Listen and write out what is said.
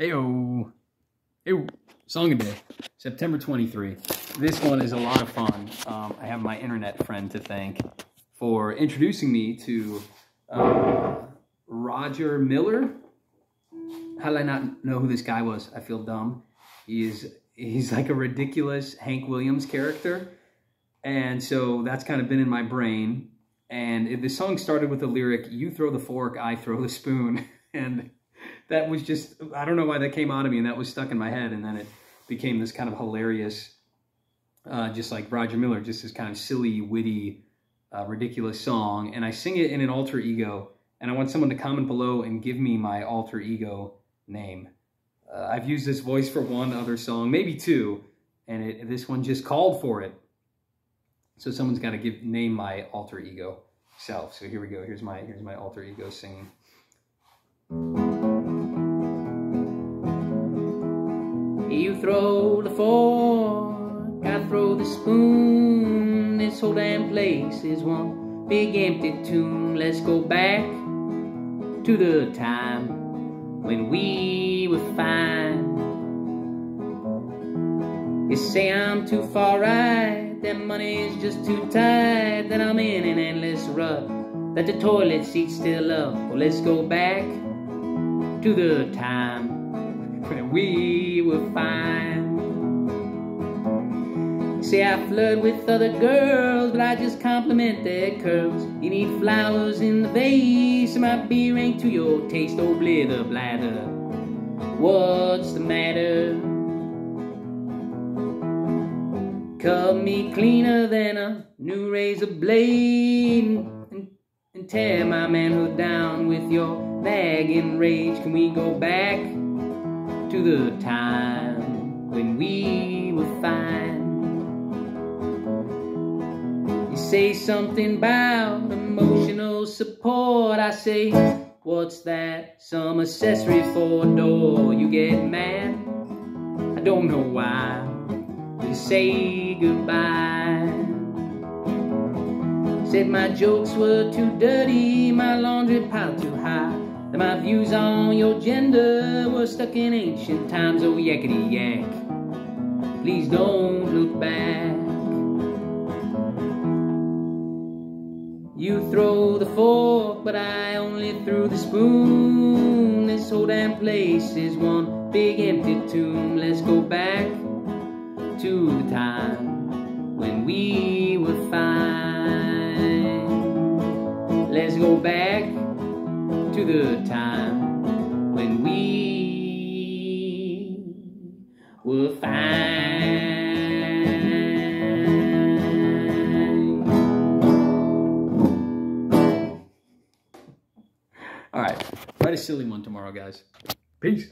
Heyo. Ew. Song a day. September 23. This one is a lot of fun. Um, I have my internet friend to thank for introducing me to uh, Roger Miller. How did I not know who this guy was? I feel dumb. He's he's like a ridiculous Hank Williams character. And so that's kind of been in my brain. And the song started with the lyric, you throw the fork, I throw the spoon. And that was just, I don't know why that came out of me and that was stuck in my head. And then it became this kind of hilarious, uh, just like Roger Miller, just this kind of silly, witty, uh, ridiculous song. And I sing it in an alter ego. And I want someone to comment below and give me my alter ego name. Uh, I've used this voice for one other song, maybe two, and it, this one just called for it. So someone's got to give name my alter ego self. So here we go. Here's my here's my alter ego singing. You throw the fork, I throw the spoon. This whole damn place is one big empty tomb. Let's go back to the time when we were fine. You say I'm too far right that money's just too tight, that I'm in an endless rut, that the toilet seat's still up. Well, let's go back to the time when we were fine. Say I flirt with other girls, but I just compliment their curves. You need flowers in the vase, my beer ain't to your taste. Oh, blither, blather, what's the matter? Cut me cleaner than a new razor blade and, and tear my manhood down with your nagging rage. Can we go back to the time say something about emotional support. I say, what's that? Some accessory for a door. You get mad? I don't know why You say goodbye. Said my jokes were too dirty, my laundry pile too high. That my views on your gender were stuck in ancient times. Oh, yakety yak. Please don't look back. You throw the fork, but I only threw the spoon. This whole damn place is one big empty tomb. Let's go back to the time when we were fine. Let's go back to the time when we were fine. All right, write a silly one tomorrow, guys. Peace.